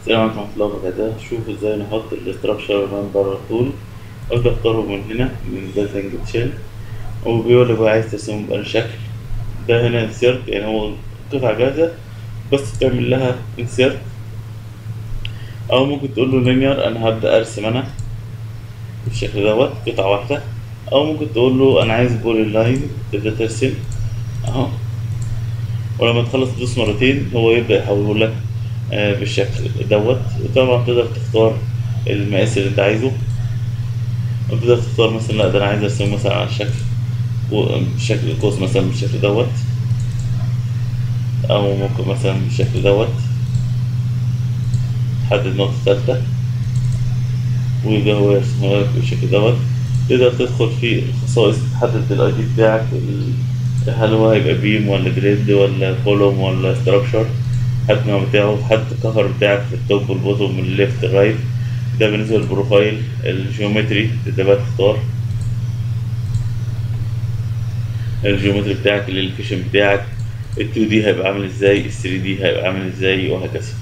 السلام عليكم ورحمة الله وبركاته شوف إزاي نحط ال structural member tool ابدأ اختاره من هنا من ده تشين وبيقول لك بقى عايز ترسمه بأي شكل ده هنا insert يعني هو قطعة جاهزة بس تعمل لها insert أو ممكن تقول له linear أنا هبدأ أرسم أنا بالشكل دوت قطعة واحدة. أو ممكن تقول له أنا عايز polyline تبدأ ترسم. أهو. ولما تخلص تدوس مرتين هو يبدأ يحوله لك. بالشكل دوت. وطبعا تقدر تختار المقاس اللي أنت عايزه. تقدر تختار مثلا لا ده أنا عايز أرسمه مثلا على شكل شكل قوس مثلا بالشكل دوت. أو ممكن مثلا بالشكل دوت. تحدد نقطة تالتة ويبدأ هو يرسمها لك بالشكل دوت. تقدر تدخل في الخصائص تحدد ال ID بتاعك هل هو هيبقى beam ولا girder ولا column ولا structural حد النوع بتاعه حد ال cover بتاعك في ال top وال bottom من ال left ال right ده بالنسبة لل profile ال geometry تبدأ بقى تختار. ال geometry بتاعك ال location بتاعك ال 2 D هيبقى عامل إزاي ال 3 D هيبقى عامل إزاي وهكذا.